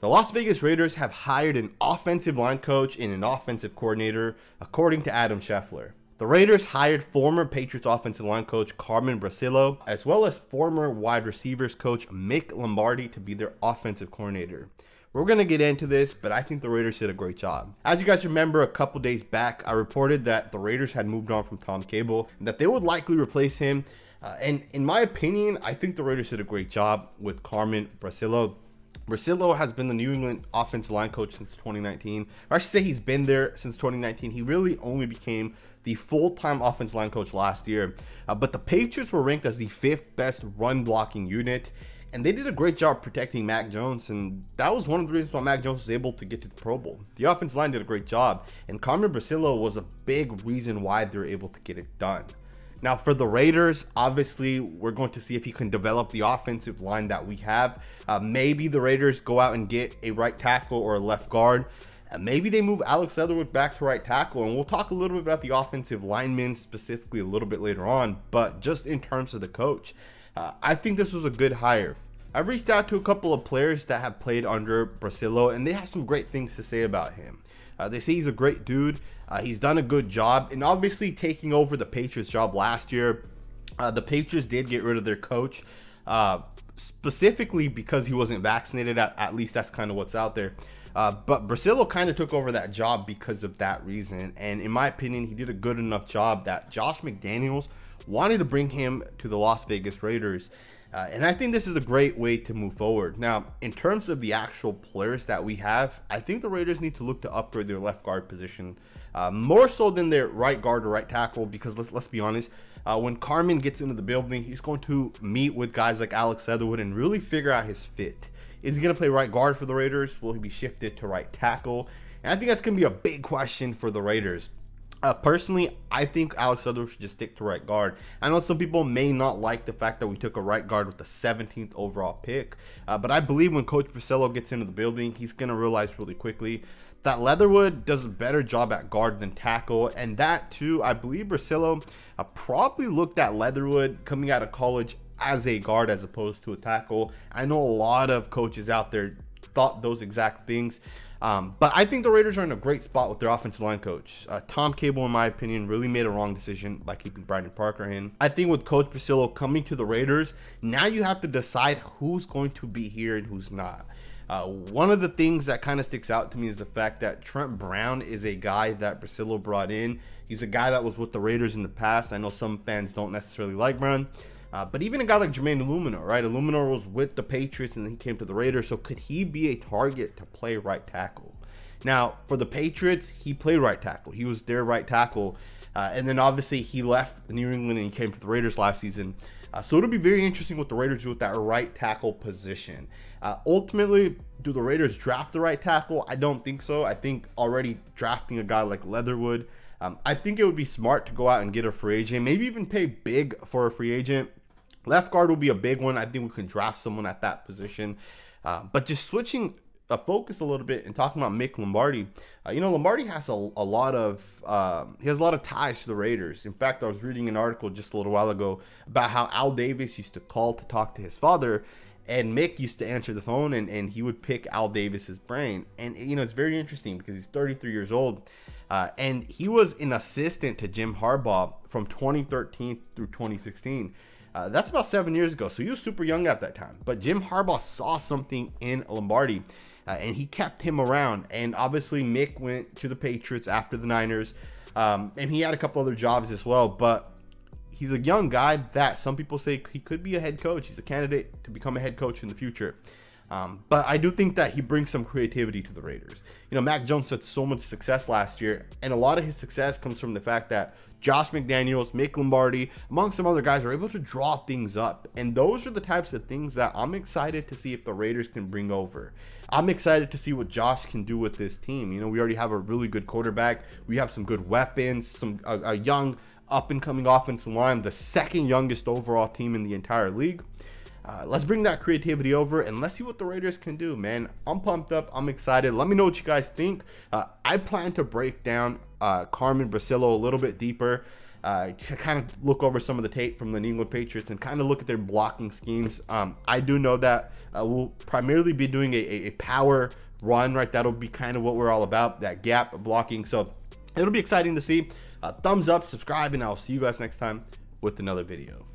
The Las Vegas Raiders have hired an offensive line coach and an offensive coordinator, according to Adam Schefter. The Raiders hired former Patriots offensive line coach Carmen Bricillo, as well as former wide receivers coach Mick Lombardi to be their offensive coordinator. We're going to get into this, but I think the Raiders did a great job. As you guys remember, a couple days back, I reported that the Raiders had moved on from Tom Cable and that they would likely replace him. Uh, and in my opinion, I think the Raiders did a great job with Carmen Bricillo. Bricillo has been the New England offensive line coach since 2019. Or I should say he's been there since 2019. He really only became the full-time offensive line coach last year. Uh, but the Patriots were ranked as the fifth best run blocking unit and they did a great job protecting Mac Jones, and that was one of the reasons why Mac Jones was able to get to the Pro Bowl. The offensive line did a great job, and Carmen Bricillo was a big reason why they were able to get it done. Now, for the Raiders, obviously, we're going to see if he can develop the offensive line that we have. Uh, maybe the Raiders go out and get a right tackle or a left guard. And maybe they move Alex Leatherwood back to right tackle. And we'll talk a little bit about the offensive linemen specifically a little bit later on. But just in terms of the coach, uh, I think this was a good hire. I've reached out to a couple of players that have played under Bricillo, and they have some great things to say about him. Uh, they say he's a great dude. Uh, he's done a good job, and obviously taking over the Patriots job last year, uh, the Patriots did get rid of their coach, uh, specifically because he wasn't vaccinated. At, at least that's kind of what's out there. Uh, but Bricillo kind of took over that job because of that reason. And in my opinion, he did a good enough job that Josh McDaniels wanted to bring him to the Las Vegas Raiders. Uh, and I think this is a great way to move forward. Now, in terms of the actual players that we have, I think the Raiders need to look to upgrade their left guard position uh, more so than their right guard or right tackle. Because let's let's be honest, uh, when Carmen gets into the building, he's going to meet with guys like Alex Leatherwood and really figure out his fit. Is he going to play right guard for the Raiders? Will he be shifted to right tackle? And I think that's going to be a big question for the Raiders. Uh, personally, I think Alex Leatherwood should just stick to right guard. I know some people may not like the fact that we took a right guard with the 17th overall pick, uh, but I believe when Coach Bricillo gets into the building, he's going to realize really quickly that Leatherwood does a better job at guard than tackle, and that too, I believe Bricillo uh, probably looked at Leatherwood coming out of college as a guard as opposed to a tackle. I know a lot of coaches out there thought those exact things. Um, but I think the Raiders are in a great spot with their offensive line coach. Uh, Tom Cable, in my opinion, really made a wrong decision by keeping Brandon Parker in. I think with Coach Bricillo coming to the Raiders, now you have to decide who's going to be here and who's not. Uh, one of the things that kind of sticks out to me is the fact that Trent Brown is a guy that Bricillo brought in. He's a guy that was with the Raiders in the past. I know some fans don't necessarily like Brown. Uh, but even a guy like Jermaine Eluemunor, right? Eluemunor was with the Patriots and then he came to the Raiders. So could he be a target to play right tackle? Now, for the Patriots, he played right tackle. He was their right tackle. Uh, and then obviously he left New England and he came to the Raiders last season. Uh, so it'll be very interesting what the Raiders do with that right tackle position. Uh, ultimately, do the Raiders draft the right tackle? I don't think so. I think already drafting a guy like Leatherwood, um, I think it would be smart to go out and get a free agent, maybe even pay big for a free agent. Left guard will be a big one. I think we can draft someone at that position. Uh, but just switching uh, focus a little bit and talking about Mick Lombardi. Uh, you know, Lombardi has a, a lot of um, he has a lot of ties to the Raiders. In fact, I was reading an article just a little while ago about how Al Davis used to call to talk to his father, and Mick used to answer the phone and, and he would pick Al Davis's brain. And you know, it's very interesting because he's 33 years old. Uh, and he was an assistant to Jim Harbaugh from 2013 through 2016. Uh, that's about seven years ago. So he was super young at that time. But Jim Harbaugh saw something in Lombardi uh, and he kept him around. And obviously, Mick went to the Patriots after the Niners. Um, and he had a couple other jobs as well. But he's a young guy that some people say he could be a head coach. He's a candidate to become a head coach in the future. Um, but I do think that he brings some creativity to the Raiders. You know, Mac Jones had so much success last year, and a lot of his success comes from the fact that Josh McDaniels, Mick Lombardi, among some other guys, are able to draw things up. And those are the types of things that I'm excited to see if the Raiders can bring over. I'm excited to see what Josh can do with this team. You know, we already have a really good quarterback. We have some good weapons, some a, a young up and coming offensive line, the second youngest overall team in the entire league. Uh, let's bring that creativity over and let's see what the Raiders can do, man. I'm pumped up. I'm excited. Let me know what you guys think. Uh, I plan to break down uh, Carmen Bricillo a little bit deeper. Uh, to kind of look over some of the tape from the New England Patriots and kind of look at their blocking schemes. Um, I do know that uh, we'll primarily be doing a, a, power run, right? That'll be kind of what we're all about, that gap blocking. So it'll be exciting to see. Uh, thumbs up, subscribe, and I'll see you guys next time with another video.